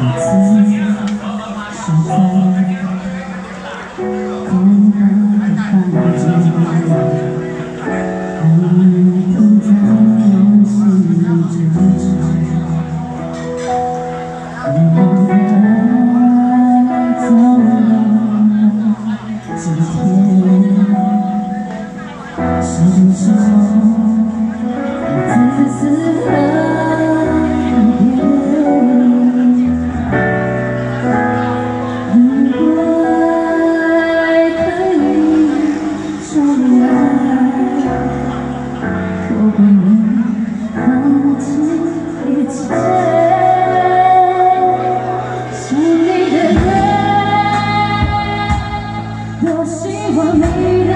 独自生活我没人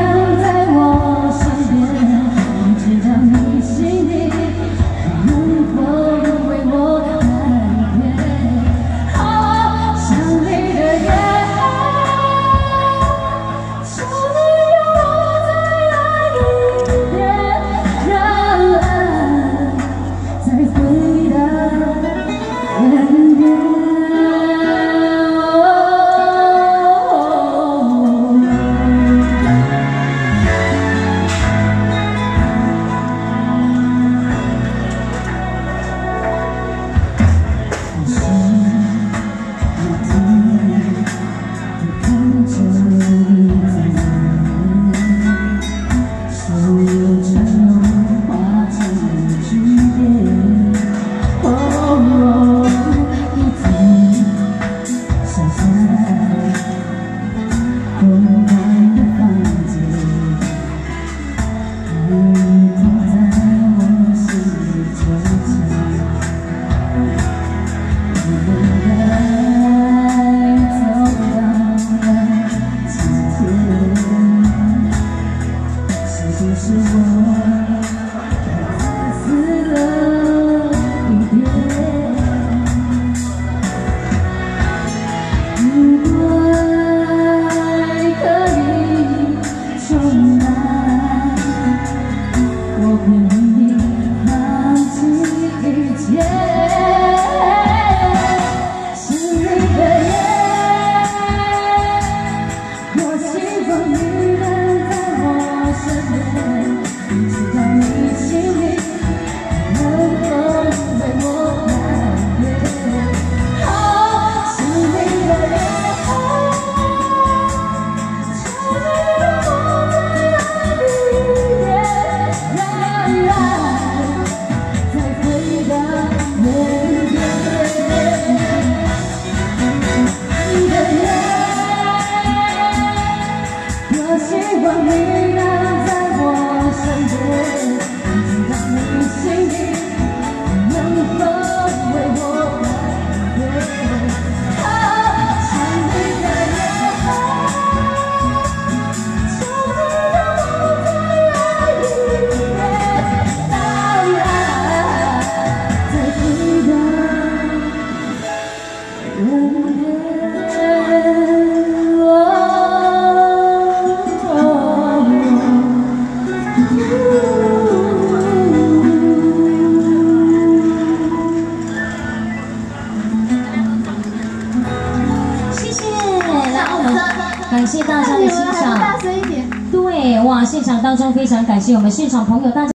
感谢大家的欣赏。大声一点。对，哇，现场当中非常感谢我们现场朋友大家。